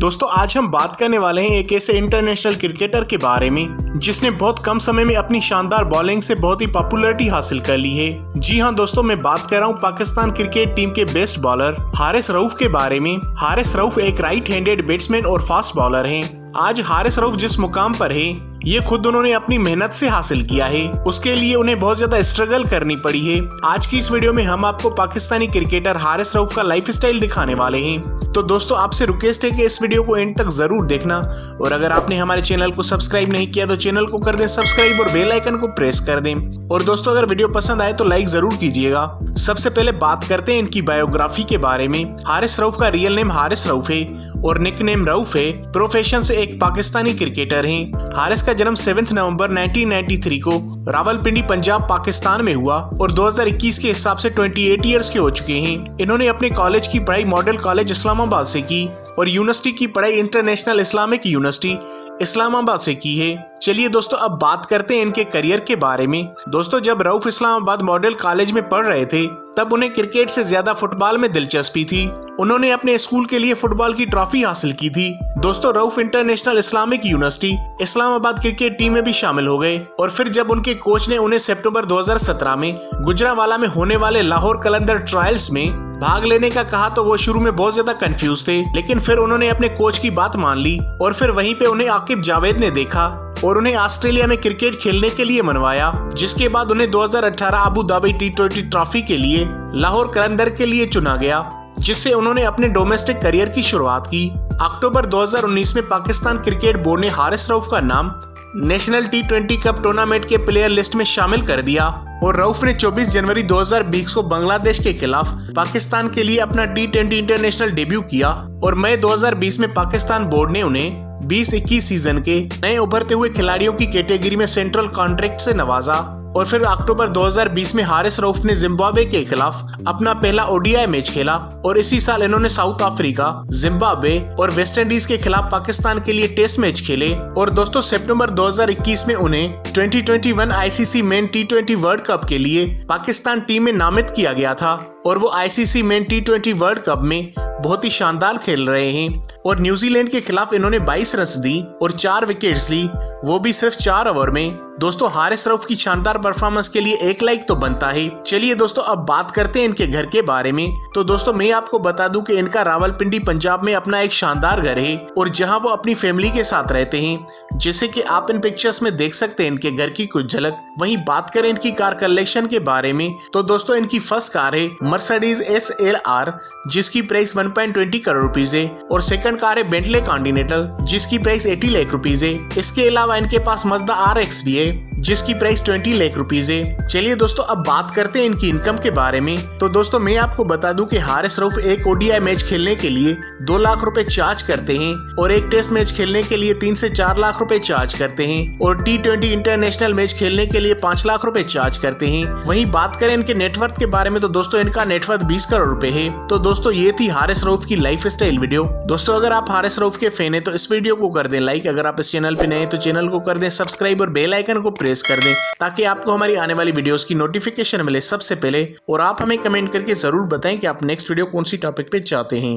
दोस्तों, आज हम बात करने वाले हैं एक ऐसे इंटरनेशनल क्रिकेटर के बारे में, जिसने बहुत कम समय में अपनी शानदार बॉलिंग से बहुत ही पॉपुलरिटी हासिल कर ली है। जी हाँ दोस्तों, मैं बात कर रहा हूँ पाकिस्तान क्रिकेट टीम के बेस्ट बॉलर हारिस रऊफ के बारे में। हारिस रऊफ एक राइट हैंडेड बैट्समैन और फास्ट बॉलर है। आज हारिस रऊफ जिस मुकाम पर है, ये खुद उन्होंने अपनी मेहनत से हासिल किया है। उसके लिए उन्हें बहुत ज़्यादा स्ट्रगल करनी पड़ी है। आज की इस वीडियो में हम आपको पाकिस्तानी क्रिकेटर हारिस रऊफ का लाइफ दिखाने वाले हैं। तो दोस्तों, आपसे रिक्वेस्ट है कि इस वीडियो को एंड तक ज़रूर देखना। और अगर आपने हमारे चैनल को सब्सक्राइब नहीं किया तो चैनल को कर दें सब्सक्राइब और बेल आइकन को प्रेस कर दें। और दोस्तों, अगर वीडियो पसंद आए तो लाइक ज़रूर कीजिएगा। सबसे पहले बात करते हैं इनकी बायोग्राफी के बारे में। हारिस रऊफ का रियल नेम हारिस रऊफ है, और निक नेम रऊफ है। प्रोफेशन से एक पाकिस्तानी क्रिकेटर हैं। हारिस का जन्म 7 नवंबर 1993 को रावलपिंडी पंजाब पाकिस्तान में हुआ और 2021 के हिसाब से 28 इयर्स के हो चुके हैं। इन्होंने अपने कॉलेज की पढ़ाई मॉडल कॉलेज इस्लामाबाद से की और यूनिवर्सिटी की पढ़ाई इंटरनेशनल इस्लामिक यूनिवर्सिटी इस्लामाबाद से की है। चलिए दोस्तों, अब बात करते हैं इनके करियर के बारे में। दोस्तों, जब रऊफ इस्लामाबाद मॉडल कॉलेज में पढ़ रहे थे, तब उन्हें क्रिकेट से ज़्यादा फुटबॉल में दिलचस्पी थी। उन्होंने अपने स्कूल के लिए फुटबॉल की ट्रॉफी हासिल की थी। दोस्तों, Rauf international Islamic university, Islamabad cricket team में भी शामिल हो गए और फिर जब उनके कोच ने उन्हें सितंबर 2017 में गुजरावाला में होने वाले लाहौर कलंदर ट्रायल्स में भाग लेने का कहा तो वो शुरू में बहुत ज़्यादा कंफ्यूज थे, लेकिन फिर उन्होंने अपने कोच की बात मान ली और फिर वहीं पे उन्हें आकिब जावेद ने देखा और उन्हें ऑस्ट्रेलिया में क्रिकेट खेलने के लिए मनवाया, जिसके बाद उन्हें 2018 Abu Dhabi T twenty trophy के लिए लाहौर कलंदर के लिए चुना गया। जिससे उन्होंने अपने डोमेस्टिक करियर की शुरुआत की। अक्टूबर 2019 में पाकिस्तान क्रिकेट बोर्ड ने हारिस रऊफ का नाम national T twenty cup tournament के प्लेयर लिस्ट में शामिल कर दिया और रऊफ ने 24 जनवरी 2020 को बांग्लादेश के खिलाफ पाकिस्तान के लिए अपना टी ट्वेंटी इंटरनेशनल डेब्यू किया और मई 2020 में पाकिस्तान बोर्ड ने उन्हें 20-21 सीज़न के नए उभरते हुए खिलाड़ियों की कैटेगरी में सेंट्रल कॉन्ट्रैक्ट से नवाजा। और फिर अक्टूबर 2020 में हारिस रऊफ ने जिम्बाब्वे के खिलाफ अपना पहला ओडीआई मैच खेला और इसी साल इन्होंने साउथ अफ्रीका, जिम्बाब्वे और वेस्ट इंडीज के खिलाफ पाकिस्तान के लिए टेस्ट मैच खेले। और दोस्तों, सितंबर 2021 में उन्हें 2021 ICC men T world cup के लिए पाकिस्तान टीम में नामित किया गया था। और वो ICC men T world cup में बहुत ही शानदार खेल रहे हैं। और न्यूजीलैंड के खिलाफ इन्होंने 22 रन दी और चार विकेट्स ली। वो भी सिर्फ़ चार ओवर में। दोस्तों, हारिस रऊफ की शानदार परफॉर्मेंस के लिए एक लाइक तो बनता है। चलिए दोस्तों, अब बात करते हैं इनके घर के बारे में। तो दोस्तों, मैं आपको बता दूँ कि इनका रावलपिंडी पंजाब में अपना एक शानदार घर है और जहाँ वो अपनी फैमिली के साथ रहते हैं। जैसे कि आप इन पिक्चर्स में देख सकते हैं इनके घर की कुछ झलक। वहीं बात करें इनकी कार कलेक्शन के बारे में तो दोस्तों, इनकी फ़र्स्ट कार है मर्सडीज एस एल आर जिसकी प्राइस 1.20 करोड़ रुपीज़ है। और सेकंड कार है बेंटले कॉन्टिनेंटल जिसकी प्राइस 80 लाख रुपीज़ है। इसके अलावा इनके पास मजदा आर भी है। जिसकी प्राइस 20 लाख रुपीज़ है। चलिए दोस्तों, अब बात करते हैं इनकी इनकम के बारे में। तो दोस्तों, मैं आपको बता दूँ कि हारिस रऊफ एक ओडीआई मैच खेलने के लिए दो लाख रुपए चार्ज करते हैं और एक टेस्ट मैच खेलने के लिए तीन से चार लाख रुपए चार्ज करते हैं और टी ट्वेंटी इंटरनेशनल मैच खेलने के लिए पाँच लाख रुपए चार्ज करते हैं। वही बात करें इनके नेटवर्क के बारे में तो दोस्तों, इनका नेटवर्क बीस करोड़ रूपए है। तो दोस्तों, ये थी हारिस रऊफ की लाइफ स्टाइल वीडियो दोस्तों, अगर आप हारिस रऊफ के फ़ैन है तो इस वीडियो को कर दें लाइक अगर आप इस चैनल पे नए तो चैनल को कर दें सब्सक्राइब और बेल आइकन को प्रेस कर दें, ताकि आपको हमारी आने वाली वीडियोस की नोटिफिकेशन मिले सबसे पहले, और आप हमें कमेंट करके ज़रूर बताएँ कि आप नेक्स्ट वीडियो कौन सी टॉपिक पे चाहते हैं।